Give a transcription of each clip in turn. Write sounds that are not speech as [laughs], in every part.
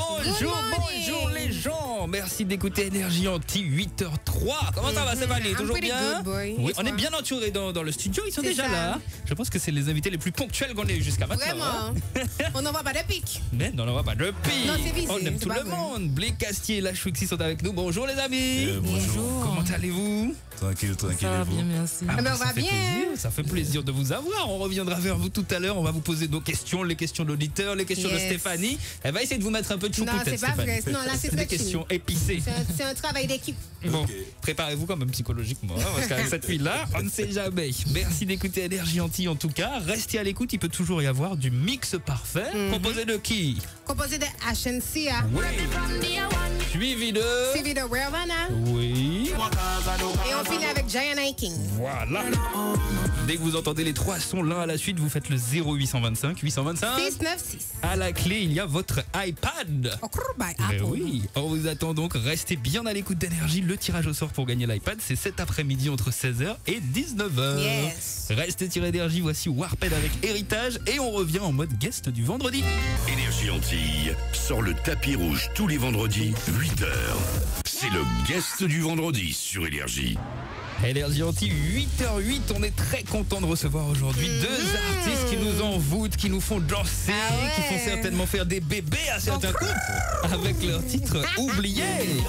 Bonjour, bonjour les gens. Merci d'écouter Énergie Anti 8h03. Comment ça va, Stéphanie Toujours bien? Oui, on est bien entouré dans, dans le studio. Ils sont déjà ça. là. Je pense que c'est les invités les plus ponctuels qu'on ait eu jusqu'à maintenant. hein. Vraiment. [laughs] On n'en voit pas de pic. Mais on n'en va pas de pire. Non, c'est visé, On aime tout le vrai. monde. Blake Castier et la Chouixi sont avec nous. Bonjour les amis. Eh, bonjour. Comment allez-vous? Tranquille, tranquille. Ça va bien, merci. Ah ben, bah, on ça va fait bien. plaisir, ça fait plaisir de vous avoir. On reviendra vers vous tout à l'heure. On va vous poser nos questions, les questions d'auditeurs, les questions de. Stéphanie. Elle va essayer de vous mettre un peu Non, c'est pas vrai. Non, là, c'est des questions épicées. C'est un, travail d'équipe. Bon, préparez-vous quand même psychologiquement, hein, parce qu'avec cette fille-là, on ne sait jamais. Merci d'écouter Énergie Anti en tout cas. Restez à l'écoute, il peut toujours y avoir du mix parfait. Mhm. Composé de qui? Composé de HNCA. Oui. Suivi de... Suivi de Ravana. Oui. Et on finit avec Giant Hiking. Voilà. Dès que vous entendez les trois sons l'un à la suite, vous faites le 0825 825. 696. À la clé, il y a votre iPad. Oh, by Apple. oui, on vous attend donc. Restez bien à l'écoute d'énergie. Le tirage au sort pour gagner l'iPad, c'est cet après-midi entre 16h et 19h. Yes. Restez tiré d'énergie. Voici Warped avec Héritage et on revient en mode guest du vendredi. Énergie Antilles sort le tapis rouge tous les vendredis, 8h. C'est le guest du vendredi sur Énergie. Énergie Anti 8h08, on est très content de recevoir aujourd'hui deux artistes qui nous envoûtent, qui nous font danser, Ah ouais. qui font certainement faire des bébés à certains couples avec leur titre [laughs] Oublié. Hey.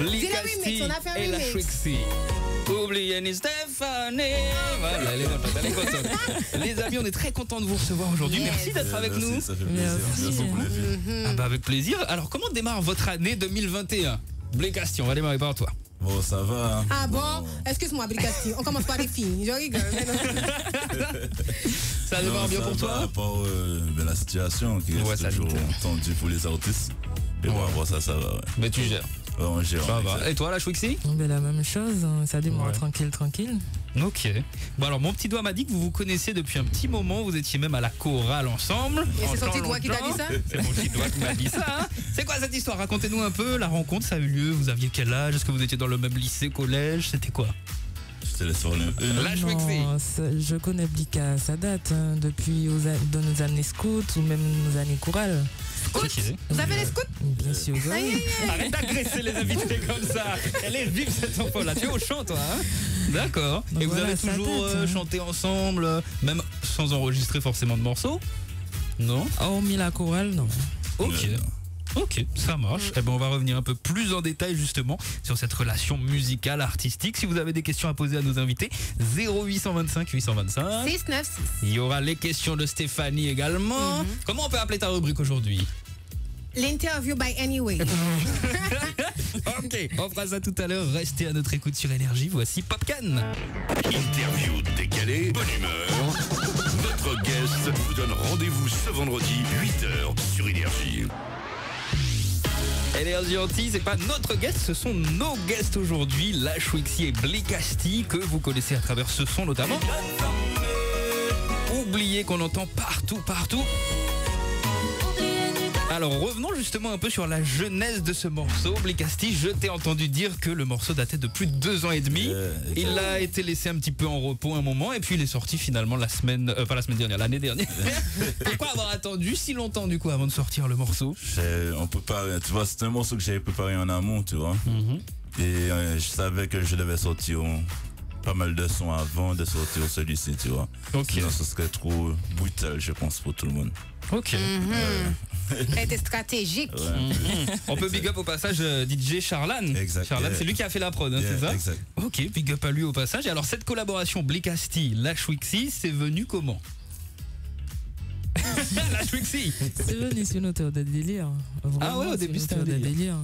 Un et la. Trixie. Oubliez ni Stéphanie. Voilà, est est contente. [laughs] Les amis, on est très content de vous recevoir aujourd'hui. Yes. Merci d'être avec Merci, nous. Ça fait plaisir. Merci. Ah bah avec plaisir. Alors comment démarre votre année 2021 Blake Asti, on va démarrer par toi. Bon, ça va. hein. Ah bon? Excuse-moi, Bricasti. On commence par les filles. Je rigole. [laughs] Ça démarre Non, bien ça pour va, toi? À part euh, ben, la situation qui Ouais, reste ça toujours tendue pour les artistes. Et bon, Ouais. après ça, ça va. Ouais. Mais tu gères. Ouais, on gère. Ça va. Et toi la Chouixi? Ben, la même chose, hein, ça démarre Ouais. tranquille, tranquille. Ok. Bon alors mon petit doigt m'a dit que vous vous connaissez depuis un petit moment, vous étiez même à la chorale ensemble. Et c'est son petit doigt qui t'a dit ça? C'est mon petit doigt qui m'a dit ça. hein. C'est quoi cette histoire? Racontez-nous un peu, la rencontre, ça a eu lieu, vous aviez quel âge? Est-ce que vous étiez dans le même lycée, collège? C'était quoi? La Chouixi Non, ça- je connais Blika, ça date hein, depuis aux nos années scouts ou même nos années chorales. Vous avez les scouts Bien sûr, oui. Arrête d'agresser les invités comme ça. Elle est vive cette enfant-là. Tu es au chant, toi. hein D'accord. Et vous voilà, avez toujours date, euh, hein. chanté ensemble, euh, même sans enregistrer forcément de morceaux? Non? Hormis la chorale, non. Ok. Euh, Ok, ça marche. Eh ben, on va revenir un peu plus en détail justement sur cette relation musicale, artistique. Si vous avez des questions à poser à nos invités, 0825 825. 696. Il y aura les questions de Stéphanie également. Comment on peut appeler ta rubrique aujourd'hui? L'interview by Anyway. [laughs] Ok, on fera ça tout à l'heure. Restez à notre écoute sur Énergie. Voici Popcan. Interview décalée, bonne humeur. Notre guest vous donne rendez-vous ce vendredi, 8h sur Énergie. Énergie Anti, c'est pas notre guest, ce sont nos guests aujourd'hui, La Chouixi et Blicasti, que vous connaissez à travers ce son notamment. Oubliez qu'on entend partout, partout. Alors revenons justement un peu sur la genèse de ce morceau. Blicasti, je t'ai entendu dire que le morceau datait de plus de deux ans et demi. Euh, Il a été laissé un petit peu en repos un moment et puis il est sorti finalement la semaine, euh, pas la semaine dernière, l'année dernière. [laughs] Pourquoi avoir attendu si longtemps du coup avant de sortir le morceau? J'ai- on peut pas, tu vois, c'est un morceau que j'avais préparé en amont, tu vois. Et euh, je savais que je devais sortir euh, pas mal de sons avant de sortir celui-ci, tu vois. Ok. Sinon, ce serait trop brutal, je pense, pour tout le monde. Ok. Elle était stratégique. Ouais. On peut big up au passage euh, DJ Charlan. Exact, Charlan, yeah. c'est lui qui a fait la prod, hein, Yeah, c'est ça exact. Ok, big up à lui au passage. Et alors cette collaboration Blicasti, La Chouixi, c'est venu comment [laughs] La Chouixi C'est venu sur une hauteur de délire. Vraiment, Ah ouais, au début, c'était un de délire. délire.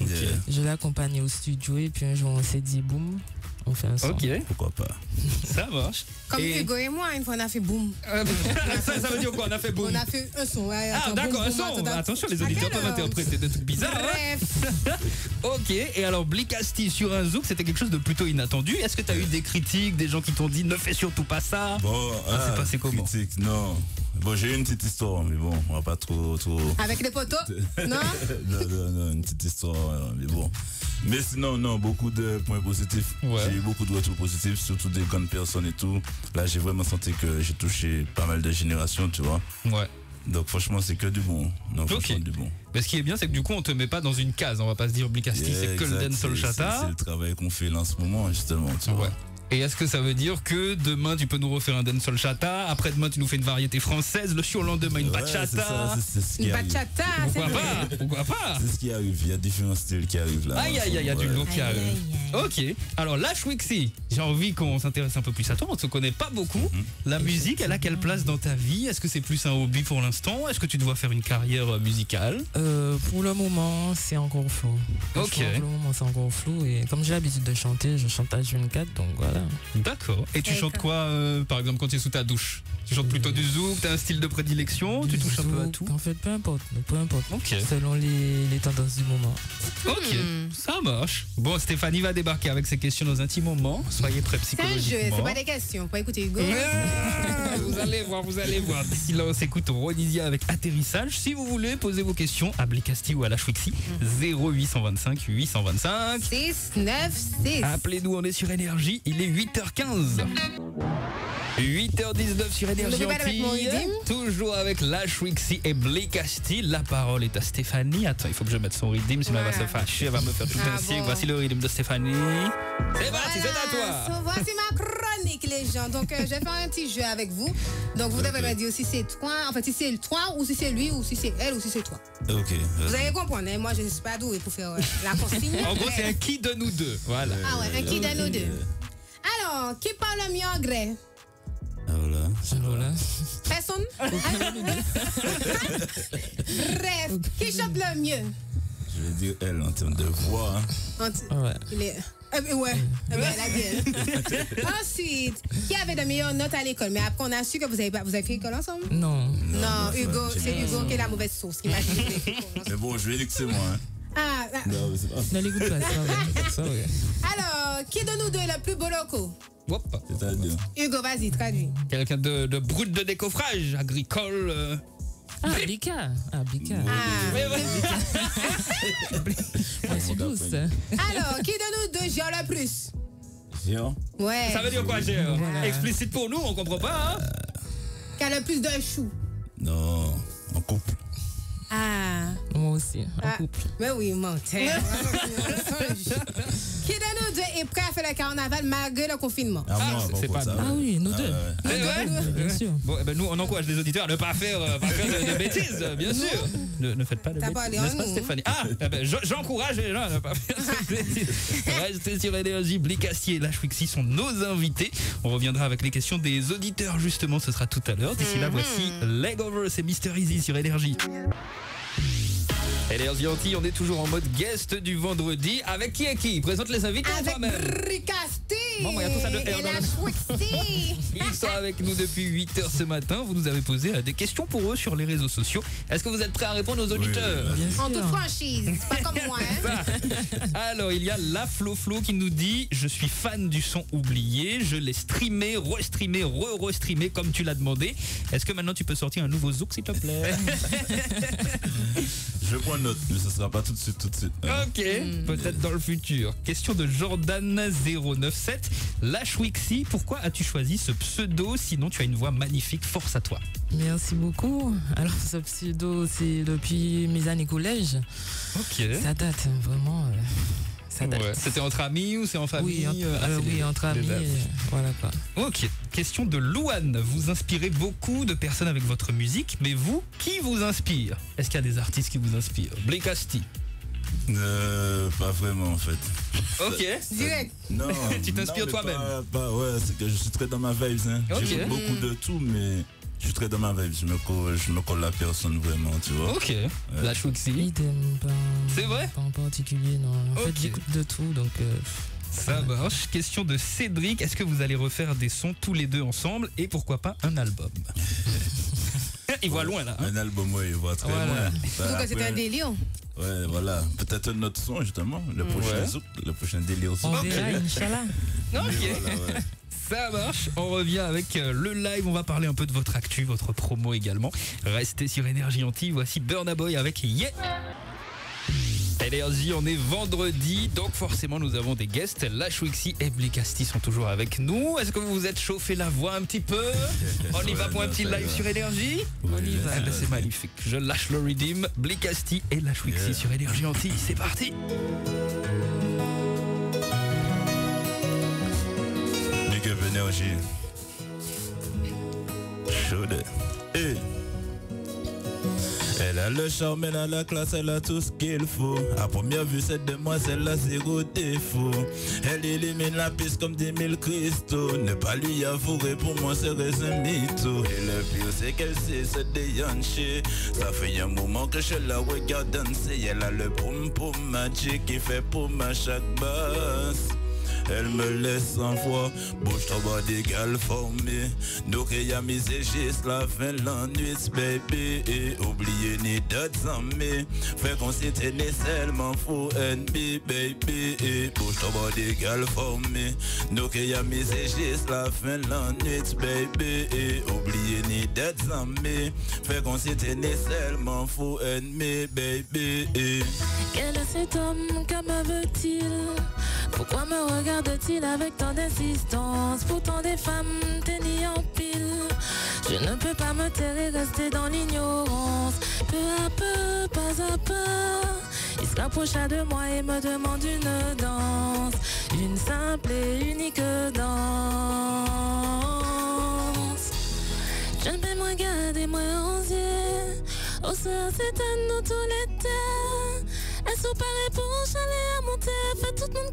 Yeah. Je l'ai accompagné au studio et puis un jour on s'est dit boum, on fait un son. Ok, Pourquoi pas ça marche. Comme Et- Hugo et moi, une fois, on a fait boom. Euh, [laughs] ça, ça veut dire quoi On a fait boum? On a fait un son. ouais, Ah d'accord, un boum, boum, son attends, Attention, les auditeurs peuvent interpréter des trucs bizarres. hein. Bref. [laughs] Ok, et alors Blicasti sur un zouk, c'était quelque chose de plutôt inattendu. Est-ce que tu as eu des critiques, des gens qui t'ont dit ne fais surtout pas ça? Bon, Ça s'est ah, passé comment? critique, Non. Bon, j'ai une petite histoire, mais bon, on va pas trop, trop. Avec les poteaux? [laughs] Non? Non, non, non, une petite histoire, mais bon. Mais sinon, non, beaucoup de points positifs. Ouais. J'ai eu beaucoup de retours positifs, surtout des grandes personnes et tout. Là, j'ai vraiment senti que j'ai touché pas mal de générations, tu vois. Ouais. Donc franchement, c'est que du bon. Non, franchement, Ok. du bon. Mais ce qui est bien, c'est que du coup, on te met pas dans une case. On va pas se dire Blicasti, Yeah, c'est que le dancehall chata. c'est le travail qu'on fait là en ce moment, justement. Tu vois. Et est-ce que ça veut dire que demain tu peux nous refaire un dancehall chata, après-demain tu nous fais une variété française, le surlendemain une bachata Une bachata, c'est Pourquoi pas? Pourquoi pas? C'est ce qui arrive. Il y a différents styles qui arrivent là. Aïe aïe aïe, il y a du lourd qui Aïe, arrive. aïe, Ok, alors là, Schwixi, j'ai envie qu'on s'intéresse un peu plus à toi. On ne se connaît pas beaucoup. Mhm. La musique, elle a quelle place dans ta vie? Est-ce que c'est plus un hobby pour l'instant? Est-ce que tu dois faire une carrière euh, musicale? Euh, pour le moment, c'est encore flou. Ok. Pour le moment, c'est encore flou. Et comme j'ai l'habitude de chanter, je chante à 24, donc voilà. D'accord. Et tu chantes quoi, euh, par exemple, quand tu es sous ta douche? Tu chantes plutôt du zouk T'as un style de prédilection Tu touches un peu à tout En fait, peu importe. Peu importe. Selon les, les tendances du moment. Ok, Hmm. ça marche. Bon, Stéphanie va débarquer avec ses questions dans un petit moment. Soyez prêts C'est un psychologiquement. jeu, c'est pas des questions. Faut écouter Hugo. Ah, vous allez voir, vous allez voir. D'ici là, on s'écoute Ronisia avec atterrissage. Si vous voulez, posez vos questions à Blicasti ou à la Schwixi. 0825 825. 6, 9, 6. Appelez-nous, on est sur Énergie. Il est 8h15. 8h19 sur Énergie de Antilles. Toujours avec la Schwixi et Blicasti. La parole est à Stéphanie. Attends, il faut que je mette son rythme, sinon elle va se fâcher, elle va me faire tout Ah un siècle. bon. Voici le rythme de Stéphanie. C'est parti, c'est à toi. So, voici ma chronique, les gens. Donc, euh, je vais faire un petit jeu avec vous. Donc, vous devez me dire si c'est toi, en fait, si c'est toi, ou si c'est lui, ou si c'est elle, ou si c'est toi. Ok. Vous allez comprendre, hein, moi, je ne suis pas douée pour faire euh, la consigne. En gros, c'est un qui de nous deux. Voilà. Ah ouais, un qui donne nous deux. Alors, qui parle le mieux anglais voilà. Personne? Bref, qui chante le mieux? Je vais dire elle en termes de voix. hein. Ouais. Il est... Ben, ouais, ben, la gueule. Ensuite, qui avait de meilleures notes à l'école? Mais après, on a su que vous avez, pas- vous avez fait l'école ensemble? Non. Non, Hugo, c'est Hugo qui est la mauvaise source qui m'a dit. [laughs] Mais bon, je vais dire que c'est moi. Hein. Ah, ah, Non, mais c'est pas. Ne l'écoute pas, ça alors, qui de nous deux est le plus beau. C'est-à-dire. Hugo, vas-y, traduis. Quelqu'un de, de brut de décoffrage, agricole. euh. Ah, Bika. Ah, Bika. Ah. Ouais, ouais. [laughs] Douce. Alors, qui de nous deux gère le plus Géant. Ouais. Ça veut dire quoi, Géant Voilà. Explicite pour nous, on comprend pas. Hein? Qui a le plus de choux Non. En couple. Ah. Moi aussi, en Ah, couple. Mais oui, menteur. [laughs] [laughs] Qui de nous deux est prêt à faire le carnaval malgré le confinement? Ah, Ah, c'est- pas ça, nous. Ah oui, nous Ah, deux. ouais. Vrai? Bien sûr. Bon, eh ben, nous, on encourage les auditeurs à ne pas faire, euh, pas faire de, de bêtises, euh, bien sûr. Ne, ne faites pas de T'as bêtises. pas, nous? Stéphanie? Ah, eh ben, je- j'encourage les gens à ne pas faire de [laughs] bêtises. Restez sur Énergie. Blicassier et Lashwixi sont nos invités. On reviendra avec les questions des auditeurs, justement, ce sera tout à l'heure. D'ici là, voici Legover, c'est Mister Easy sur Énergie. Énergie Antilles, on est toujours en mode guest du vendredi. Avec qui et qui? Présente les invités toi-même Bricasti Maman, il y a tout ça de R et dans la le- Schwixi. [laughs] Ils sont avec nous depuis 8h ce matin. Vous nous avez posé euh, des questions pour eux sur les réseaux sociaux. Est-ce que vous êtes prêts à répondre aux auditeurs? En toute franchise, c'est pas comme moi. Hein. Alors, il y a la Flo Flo qui nous dit Je suis fan du son oublié. Je l'ai streamé, restreamé, re-restreamé comme tu l'as demandé. Est-ce que maintenant tu peux sortir un nouveau zouk, s'il te plaît? [laughs] Je prends note, mais ce sera pas tout de suite, tout de suite. hein. Ok, peut-être dans le futur. Question de Jordan097. La Schwixi, pourquoi as-tu choisi ce pseudo Sinon, tu as une voix magnifique. Force à toi. Merci beaucoup. Alors, ce pseudo, c'est depuis mes années collège. Ok. Ça date, hein, vraiment. euh. Ouais. C'était entre amis ou c'est en famille Oui, euh, ah, euh, oui, les- entre les amis. dates. euh, voilà quoi. Ok, question de Louane. Vous inspirez beaucoup de personnes avec votre musique, mais vous, qui vous inspire? Est-ce qu'il y a des artistes qui vous inspirent? Blakasti. Euh, pas vraiment en fait. Ok. [laughs] [laughs] Direct. Non. [laughs] Tu t'inspires toi-même. pas- pas- ouais, c'est que je suis très dans ma vibe. Hein. Ok. J'écoute beaucoup de tout, mais je suis très dans ma vibe. Je me colle, je me colle la personne vraiment, tu vois. Ok. La pas, C'est vrai pas en particulier, non. En fait, j'écoute de tout, donc. euh, Ça marche. Question de Cédric. Est-ce que vous allez refaire des sons tous les deux ensemble et pourquoi pas un album? [laughs] Il voit loin là. hein. Un album, ouais, il voit très Voilà. loin. Bah, Donc, c'était après, un délire. Ouais, voilà. Peut-être un autre son, justement. Le prochain Ouais. zouk, le prochain délire aussi. on Ok. verra, Inch'Allah. Ok. Voilà, ouais. Ça marche. On revient avec euh, le live. On va parler un peu de votre actu, votre promo également. Restez sur Énergie Antilles. Voici Burna Boy avec Yeah. Énergie, on est vendredi, donc forcément nous avons des guests. La Chouixi et Blicasti sont toujours avec nous. Est-ce que vous vous êtes chauffé la voix un petit peu? [laughs] On y va pour un petit live sur Énergie? On y Eh ben, c'est magnifique. Je lâche le redeem. Blicasti et la Chouixi Yeah. sur Énergie Antilles. C'est parti Eh. Elle a le charme, elle a la classe, elle a tout ce qu'il faut. À première vue, cette demoiselle a zéro défaut. Elle élimine la piste comme des mille cristaux. Ne pas lui avouer, pour moi, serait un mytho. Et le pire, c'est qu'elle sait se déhancher. Ça fait un moment que je la regarde danser. Elle a le poum magic qui fait poum à chaque basse. Elle me laisse sans voix, bouge ton body girl formé. Nous qui a misé juste la fin de la nuit, baby. Et oubliez ni d'autres amis. Fait qu'on s'était né seulement fou NB, baby. Et bouge ton body girl formé. Nous qui a misé juste la fin de la nuit, baby. Et oubliez ni d'autres amis. Fait qu'on s'était né seulement fou NB, baby. Quel est cet homme, que me veut-il? Pourquoi me regarde-t-il avec tant d'insistance? Pourtant des femmes tennis en pile. Je ne peux pas me taire et rester dans l'ignorance. Peu à peu, pas à pas Il se rapprocha de moi et me demande une danse. Une simple et unique danse. Je ne peux me garder moi en yeux. Au sein c'est à nous tous les temps Elle se paraît pour chaler à monter. Fait tout le monde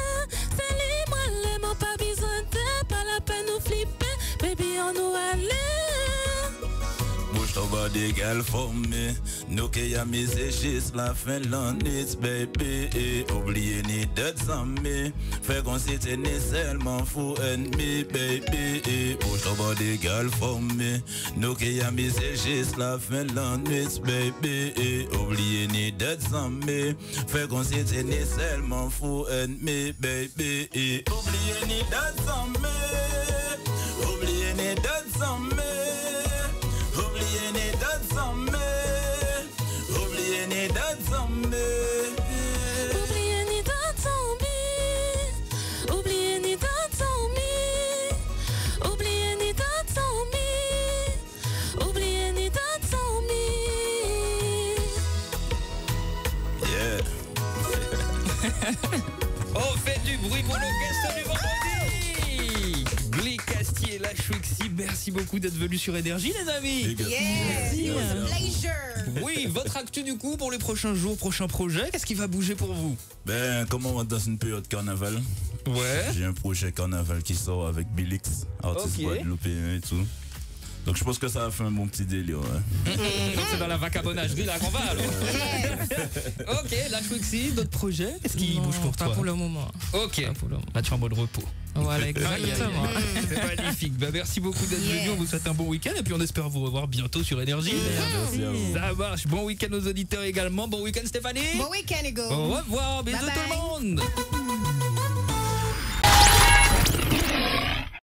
Ton body, girl, for me. Nous qui a misé juste la fin de la nuit, baby oubliez ni d'autres amis Fait qu'on s'était né seulement fou ennemi, baby. Et bouge ton body, girl, for me. Nous qui a misé juste la fin de la nuit, baby oubliez ni d'autres amis Fait qu'on s'était né seulement fou ennemi, baby. Oubliez ni d'autres amis [laughs] On fait du bruit pour nos guests du vendredi. Blic Castier, la Chouixi, merci beaucoup d'être venus sur Énergie les amis. Pleasure. Oui, votre actu du coup pour les prochains jours, prochains projets, qu'est-ce qui va bouger pour vous? Ben, comme on va dans une période carnaval, Ouais. J'ai un projet carnaval qui sort avec Bilix, artiste Ok. guadeloupéen et tout. Donc je pense que ça va faire un bon petit délire. ouais. Donc c'est dans la vacabonnagerie là qu'on va alors Ok, la Chouixi, d'autres projets, qu'est-ce qui Non, bouge pour Pas toi? pour le moment. Ok, Pas pour le moment. là tu es en mode repos Voilà, exactement. C'est magnifique. Bah, merci beaucoup d'être Yes. venu. On vous souhaite un bon week-end et puis on espère vous revoir bientôt sur Énergie. Merci à vous. Ça marche. Bon week-end aux auditeurs également. Bon week-end Stéphanie. Bon week-end, Hugo. Au revoir. Bisous Bye tout le monde.